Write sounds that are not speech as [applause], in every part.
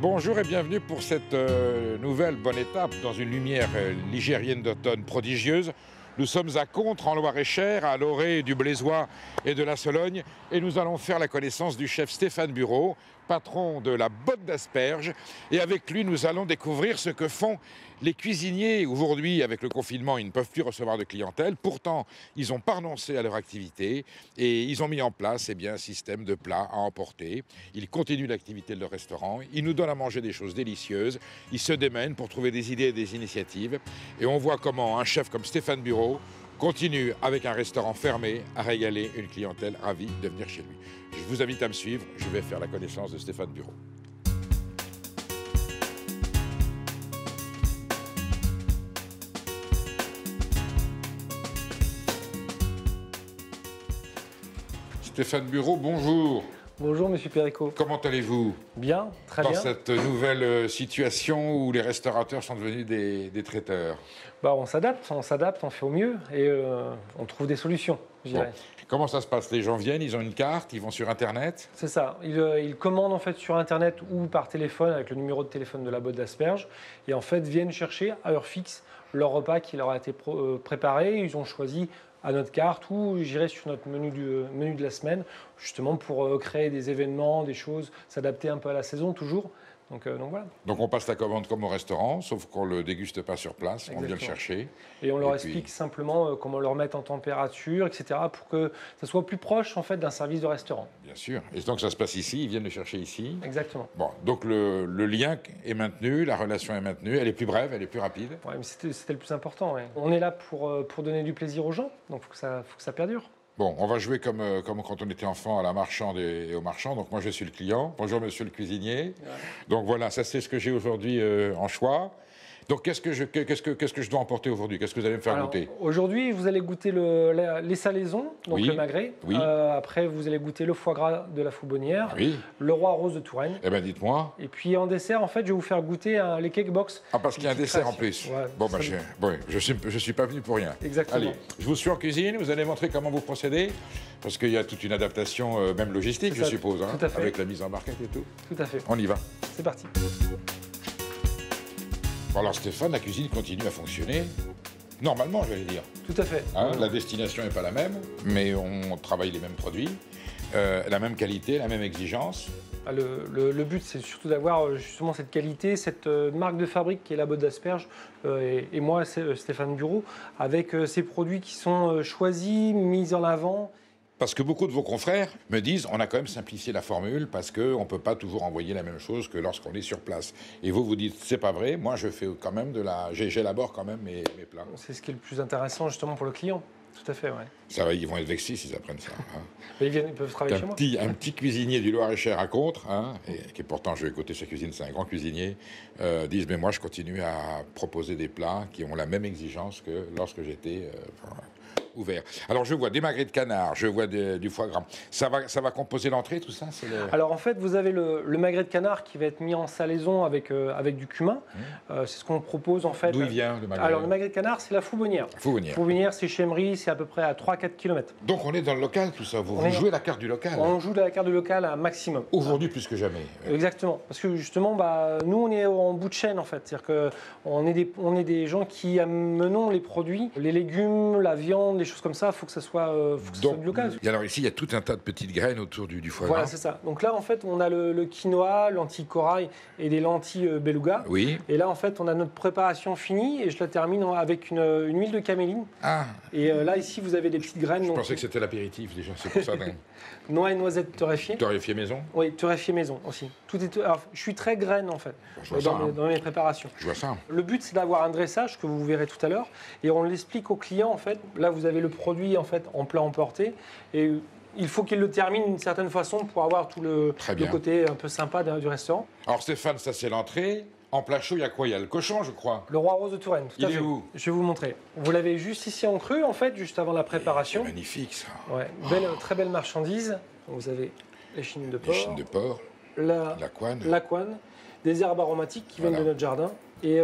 Bonjour et bienvenue pour cette euh, nouvelle bonne étape dans une lumière euh, ligérienne d'automne prodigieuse. Nous sommes à Contre en Loire-et-Cher, à l'orée du Blaisois et de la Sologne, et nous allons faire la connaissance du chef Stéphane Bureau, patron de la botte d'asperges. Et avec lui, nous allons découvrir ce que font les cuisiniers. Aujourd'hui, avec le confinement, ils ne peuvent plus recevoir de clientèle. Pourtant, ils ont renoncé à leur activité et ils ont mis en place eh bien, un système de plats à emporter. Ils continuent l'activité de leur restaurant. Ils nous donnent à manger des choses délicieuses. Ils se démènent pour trouver des idées et des initiatives. Et on voit comment un chef comme Stéphane Bureau continue avec un restaurant fermé à régaler une clientèle ravie de venir chez lui. Je vous invite à me suivre, je vais faire la connaissance de Stéphane Bureau. Stéphane Bureau, bonjour. Bonjour Monsieur Perrico. Comment allez-vous? Bien, très dans bien. cette nouvelle euh, situation où les restaurateurs sont devenus des, des traiteurs Bah, on s'adapte, on s'adapte, on fait au mieux et euh, on trouve des solutions, je Bon. dirais. Comment ça se passe? Les gens viennent, ils ont une carte, ils vont sur Internet? C'est ça. Ils, euh, ils commandent en fait sur internet ou par téléphone avec le numéro de téléphone de la botte d'asperges et en fait viennent chercher à heure fixe leur repas qui leur a été préparé. Ils ont choisi à notre carte ou j'irai sur notre menu, euh, menu de la semaine justement pour euh, créer des événements, des choses, s'adapter un peu à la saison toujours. Donc, euh, donc voilà. Donc on passe la commande comme au restaurant, sauf qu'on le déguste pas sur place, on vient le chercher. Et on leur Et puis- explique simplement euh, comment leur mettre en température, etc., pour que ça soit plus proche en fait d'un service de restaurant. Bien sûr. Et donc ça se passe ici, ils viennent le chercher ici. Exactement. Bon, donc le, le lien est maintenu, la relation est maintenue, elle est plus brève, elle est plus rapide. Ouais, mais c'était le plus important. ouais. On est là pour, euh, pour donner du plaisir aux gens, donc il faut que ça perdure. Bon, on va jouer comme, euh, comme quand on était enfant à la marchande et, et au marchand. Donc moi je suis le client. Bonjour monsieur le cuisinier. Donc voilà, ça c'est ce que j'ai aujourd'hui euh, en choix. Donc qu'est-ce que je, que- qu'est-ce que, qu'est-ce que je dois emporter aujourd'hui? Qu'est-ce que vous allez me faire Alors, goûter? Aujourd'hui, vous allez goûter le- la- les salaisons, donc Oui, le magret. oui. Euh, après, vous allez goûter le foie gras de la Foubonnière, Oui. le roi rose de Touraine. Eh bien dites-moi. Et puis en dessert, en fait, je vais vous faire goûter un- les cake box. Ah parce qu'il y a un dessert en plus. Ouais, bon bah je, bon, je suis je suis pas venu pour rien. Exactement. Allez, je vous suis en cuisine, vous allez montrer comment vous procédez, parce qu'il y a toute une adaptation, euh, même logistique, je ça, suppose, hein, tout à fait. avec la mise en barquette et tout. Tout à fait. On y va. C'est parti. Bon, alors Stéphane, la cuisine continue à fonctionner. Normalement, je vais dire. Tout à fait. Hein, La destination n'est pas la même, mais on travaille les mêmes produits, euh, la même qualité, la même exigence. Ah, Le, le- le but, c'est surtout d'avoir euh, justement cette qualité, cette euh, marque de fabrique qui est la botte d'asperges, euh, et, et moi, c'est Stéphane Bureau, avec ces produits qui sont choisis, mis en avant. Parce que beaucoup de vos confrères me disent on a quand même simplifié la formule parce qu'on ne peut pas toujours envoyer la même chose que lorsqu'on est sur place. Et vous, vous dites c'est pas vrai, moi je fais quand même de la. j'ai- J'élabore quand même mes, mes plats. C'est ce qui est le plus intéressant justement pour le client. Tout à fait, ouais. Ça va, ils vont être vexés s'ils apprennent ça. hein. [laughs] Mais ils, viennent, ils peuvent travailler Un chez moi. petit, un petit cuisinier du Loir-et-Cher à Contre, hein, et qui pourtant, je vais écouter sa cuisine, c'est un grand cuisinier, euh, disent Mais moi, je continue à proposer des plats qui ont la même exigence que lorsque j'étais euh, ouvert. Alors, je vois des magrets de canard, je vois des- du foie gras. Ça va, ça va composer l'entrée, tout ça le- Alors en fait, vous avez le, le magret de canard qui va être mis en salaison avec, euh, avec du cumin. Euh, c'est ce qu'on propose en fait. Mmh. D'où il vient, le magret Alors le magret de canard, c'est la Foubonnière. Venir. Foubonnière, c'est chez c'est à peu près à 3-4 km. Donc, on est dans le local, tout ça. Vous, On vous jouez la carte du local. On joue la carte de local à maximum. Aujourd'hui, plus que jamais. Exactement, parce que justement, bah, nous on est en bout de chaîne en fait, c'est-à-dire que on est des, on est des gens qui amenons les produits, les légumes, la viande, les choses comme ça. Il faut que ça soit, euh, faut que ça soit Donc, local. et alors ici, il y a tout un tas de petites graines autour du, du foie Voilà, c'est ça. Donc là, en fait, on a le, le quinoa, lentilles corail et des lentilles euh, beluga. Oui. Et là, en fait, on a notre préparation finie et je la termine avec une, une huile de caméline. Ah, Et euh, là, ici, vous avez des petites graines, je donc pensais que c'était l'apéritif déjà, c'est pour ça. [laughs] donc. noix et noisettes torréfiées. Torréfié maison Oui, torréfiées maison aussi. Tout est, alors, je suis très graine en fait Je vois dans, ça, mes, hein. dans mes préparations. Je vois ça. Le but, c'est d'avoir un dressage que vous verrez tout à l'heure, et on l'explique au client en fait. Là, vous avez le produit en fait en plat emporté, et il faut qu'il le termine d'une certaine façon pour avoir tout le, côté un peu sympa du restaurant. Alors Stéphane, ça c'est l'entrée. En plat chaud, il y a quoi? Il y a le cochon, je crois. Le roi rose de Touraine. Tout Il à est fait. où? Je vais vous montrer. Vous l'avez juste ici en cru en fait, juste avant la préparation. Magnifique ça. Ouais, belle, très belle marchandise. Vous avez les chines de porc, chines de porc, la, la couenne. la couenne, des herbes aromatiques qui viennent de notre jardin. Et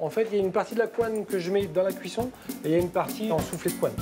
en fait, il y a une partie de la poigne que je mets dans la cuisson et il y a une partie en soufflé de poigne.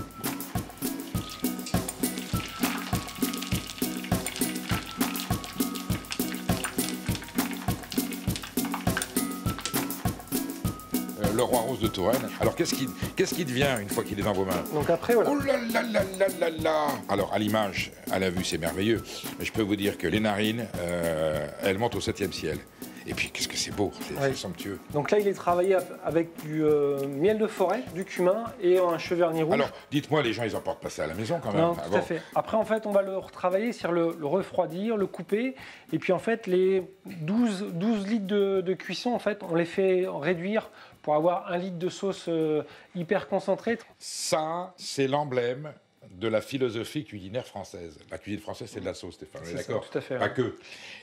Euh, le roi rose de Touraine. Alors qu'est-ce qui, qu'est-ce qui devient une fois qu'il est dans vos mains Donc après, voilà. Oh là là là là là là Alors à l'image, à la vue, c'est merveilleux. Mais je peux vous dire que les narines, euh, elles montent au septième ciel. Et puis qu'est-ce que c'est beau, c'est Ouais. somptueux. Donc là, il est travaillé avec du euh, miel de forêt, du cumin et un cheverny rouge. Alors dites-moi, les gens, ils emportent pas ça à la maison quand même Non, Ah tout bon à fait. Après, en fait, on va le retravailler, c'est-à-dire le, le refroidir, le couper. Et puis, en fait, les 12, 12 litres de, de cuisson, en fait, on les fait réduire pour avoir un litre de sauce euh, hyper concentrée. Ça, c'est l'emblème de la philosophie culinaire française. La cuisine française, c'est de la sauce, Stéphane, d'accord tout à fait, Pas ouais. que.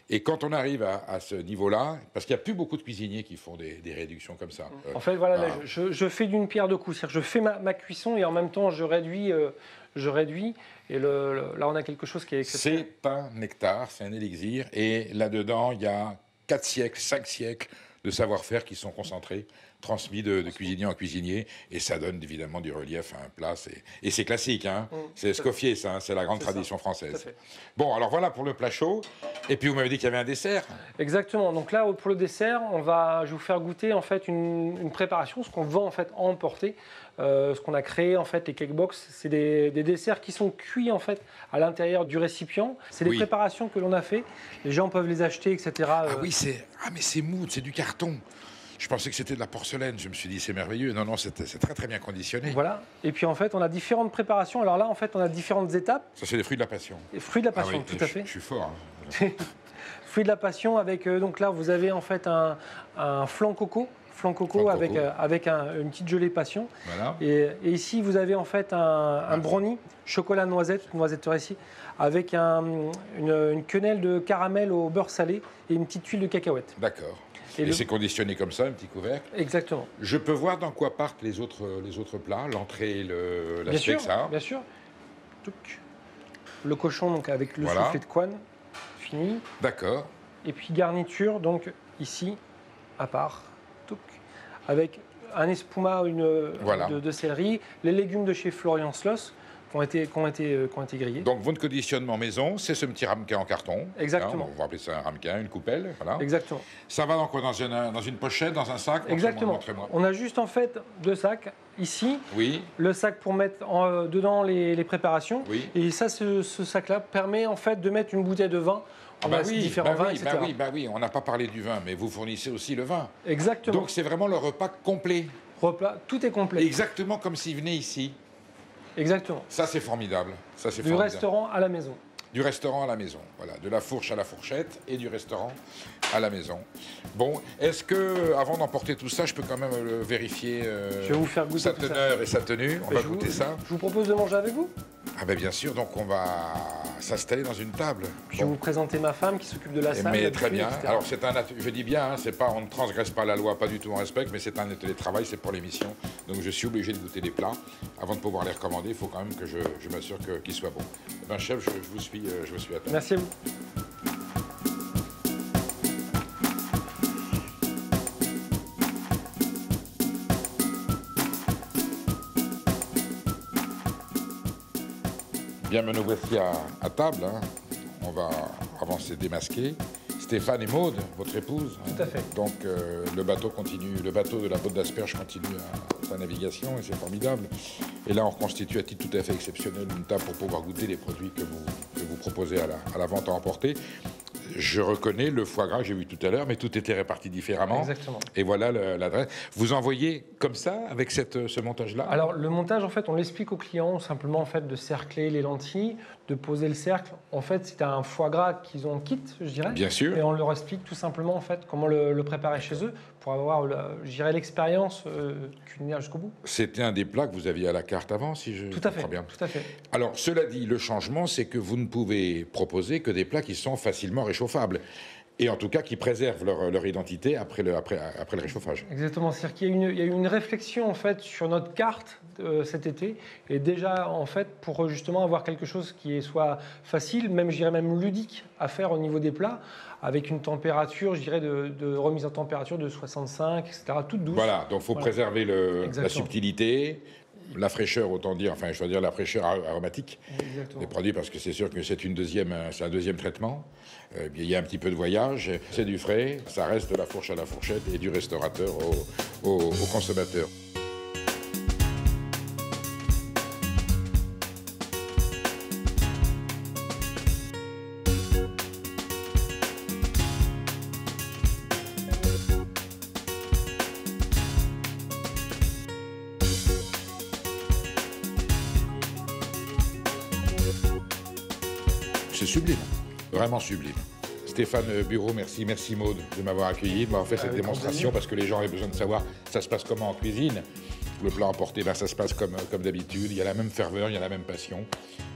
Et quand on arrive à, à ce niveau-là, parce qu'il n'y a plus beaucoup de cuisiniers qui font des, des réductions comme ça. Euh, En fait, voilà, là, Ah. je, je fais d'une pierre deux coups. C'est-à-dire, je fais ma, ma cuisson et en même temps, je réduis. euh, je réduis. Et le- le- là, on a quelque chose qui est exceptionnel. c'est un nectar, c'est un élixir. Et là-dedans, il y a 4 siècles, 5 siècles de savoir-faire qui sont concentrés, transmis de, de cuisinier en cuisinier. Et ça donne évidemment du relief à un plat. Et c'est classique, hein Mm, c'est Escoffier, ça, hein, c'est la grande ça, tradition française. Bon, alors voilà pour le plat chaud. Et puis vous m'avez dit qu'il y avait un dessert. Exactement. Donc là, pour le dessert, on va, je vais vous faire goûter en fait une, une préparation, ce qu'on vend en fait à emporter, euh, ce qu'on a créé en fait les cake box. C'est des, des desserts qui sont cuits en fait à l'intérieur du récipient. C'est des Oui. préparations que l'on a fait. Les gens peuvent les acheter, etc. Ah euh, oui, c'est ah mais c'est mou, c'est du carton. Je pensais que c'était de la porcelaine. Je me suis dit c'est merveilleux. Non non, c'est très très bien conditionné. Voilà. Et puis en fait, on a différentes préparations. Alors là, en fait, on a différentes étapes. Ça c'est des fruits de la passion. Fruits de la Ah passion, oui, tout à fait. Je suis fort. hein. [laughs] Fruits de la passion avec euh, donc là, vous avez en fait un, un flan coco, flan coco avec euh, avec un- une petite gelée passion. Voilà. Et, et ici, vous avez en fait un, un brownie, chocolat noisette, noisette ici, avec un- une, une quenelle de caramel au beurre salé et une petite tuile de cacahuète. D'accord. Et Et, le- c'est conditionné comme ça, un petit couvercle. Exactement. Je peux voir dans quoi partent les autres, les autres plats, l'entrée, le, la Bien sûr, ça. bien sûr. Le cochon donc avec le Voilà. soufflé de couenne, fini. D'accord. Et puis garniture, donc ici, à part, avec un espuma une, Voilà. de, de céleri, les légumes de chez Florian Sloss qui ont été, qui ont été, euh, qui ont été grillés. Donc votre conditionnement maison, c'est ce petit ramequin en carton. Exactement. Hein, on va appeler ça un ramequin, une coupelle. Voilà. Exactement. Ça va dans quoi? Dans une, dans une pochette, dans un sac? Exactement. On a juste en fait deux sacs ici, Oui, le sac pour mettre en- euh, dedans les, les préparations. oui. Et ça, ce, ce sac-là permet en fait de mettre une bouteille de vin. Ah bah a oui, différents bah vins, oui, etc. bah oui, bah oui, on n'a pas parlé du vin, mais vous fournissez aussi le vin. Exactement. Donc c'est vraiment le repas complet. Repas, tout est complet. Exactement comme s'il venait ici. Exactement. Ça c'est formidable. Ça c'est Du formidable. restaurant à la maison. Du restaurant à la maison. Voilà, de la fourche à la fourchette et du restaurant à la maison. Bon, est-ce que avant d'emporter tout ça, je peux quand même euh, vérifier euh, Je vais vous faire goûter sa ça. teneur et sa tenue? On Mais va vous- goûter ça. Je vous propose de manger avec vous? Ah ben bien sûr, donc on va s'installer dans une table. Je vais Bon. vous présenter ma femme qui s'occupe de la salle. Mais très bien. etc. Alors c'est un, je dis bien, hein, c'est pas, on ne transgresse pas la loi, pas du tout, on respecte, mais c'est un télétravail, c'est pour l'émission. Donc je suis obligé de goûter des plats. Avant de pouvoir les recommander, il faut quand même que je, je m'assure qu'ils soient bons. Eh ben chef, je, je vous suis, euh, je vous suis à table. Merci à vous. Bien, me nous voici à, à table. hein. On va avancer démasqué. Stéphane et Maude, votre épouse. hein. Tout à fait. Donc euh, le bateau continue, le bateau de la Côte d'Asperge continue à sa navigation et c'est formidable. Et là, on reconstitue à titre tout à fait exceptionnel une table pour pouvoir goûter les produits que vous, que vous proposez à la, à la vente à emporter. Je reconnais le foie gras que j'ai vu tout à l'heure, mais tout était réparti différemment. Exactement. Et voilà l'adresse. Vous envoyez comme ça, avec cette, ce montage-là? Alors le montage, en fait, on l'explique au client simplement en fait de cercler les lentilles, de poser le cercle. En fait, c'est un foie gras qu'ils ont kit, je dirais. Bien sûr. Et on leur explique tout simplement en fait comment le, le préparer chez eux pour avoir, dirais, l'expérience euh, culinaire jusqu'au bout. C'était un des plats que vous aviez à la carte avant, si je Tout à fait. bien. Tout à fait. Alors, cela dit, le changement, c'est que vous ne pouvez proposer que des plats qui sont facilement réchauffables. Et en tout cas, qui préservent leur, leur identité après le, après, après le réchauffage. Exactement. C'est-à-dire qu'il y a, y eu une réflexion en fait sur notre carte euh, cet été, et déjà en fait pour justement avoir quelque chose qui soit facile, même je dirais même ludique à faire au niveau des plats, avec une température, je dirais de, de remise en température de 65, etc. Toute douce. Voilà, donc il faut Voilà. préserver le- la subtilité, la fraîcheur, autant dire, enfin, je veux dire la fraîcheur aromatique des produits, parce que c'est sûr que c'est une deuxième, c'est un deuxième traitement. Euh, il y a un petit peu de voyage, c'est du frais, ça reste de la fourche à la fourchette et du restaurateur au, au consommateur. C'est sublime, vraiment sublime. Stéphane Bureau, merci, merci Maude de m'avoir accueilli, de m'avoir fait cette démonstration parce que les gens avaient besoin de savoir ça se passe comment en cuisine? Le plat emporté, ben, ça se passe comme, comme d'habitude. Il y a la même ferveur, il y a la même passion,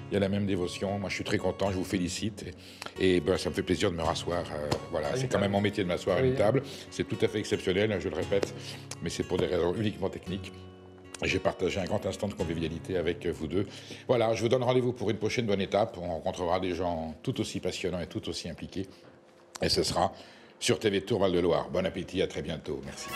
il y a la même dévotion. Moi, je suis très content, je vous félicite. Et, ben, ça me fait plaisir de me rasseoir. Euh, voilà, c'est quand même mon métier de m'asseoir à une table. C'est tout à fait exceptionnel, je le répète, mais c'est pour des raisons uniquement techniques. J'ai partagé un grand instant de convivialité avec vous deux. Voilà, je vous donne rendez-vous pour une prochaine bonne étape. On rencontrera des gens tout aussi passionnants et tout aussi impliqués. Et ce sera sur TV Tour Val de Loire. Bon appétit, à très bientôt. Merci.